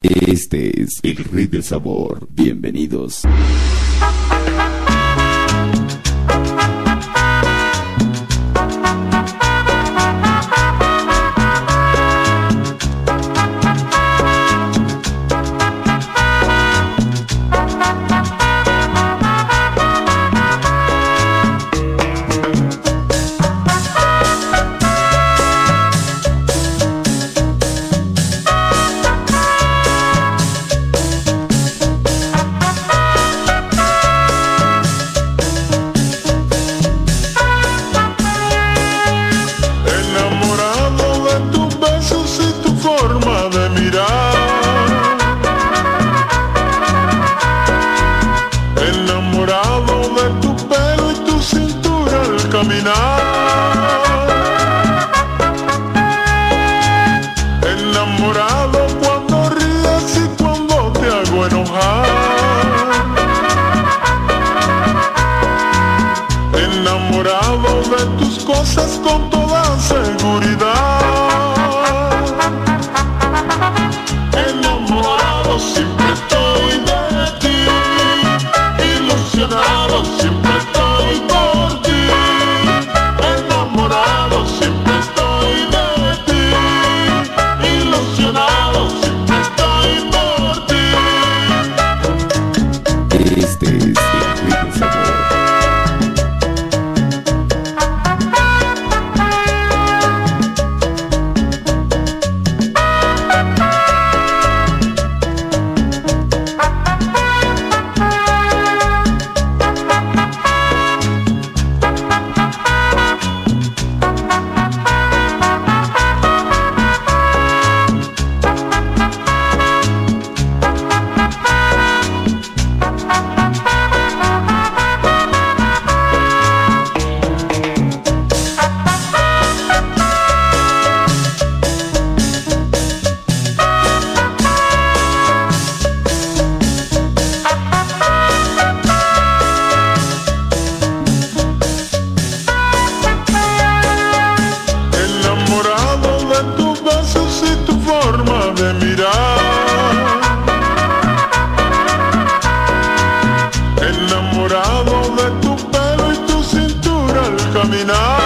Este es el Rey del Sabor. Bienvenidos. Enamorado cuando ríes y cuando te hago enojar. Enamorado de tus cosas con toda y tu forma de mirar. Enamorado de tu pelo y tu cintura al caminar.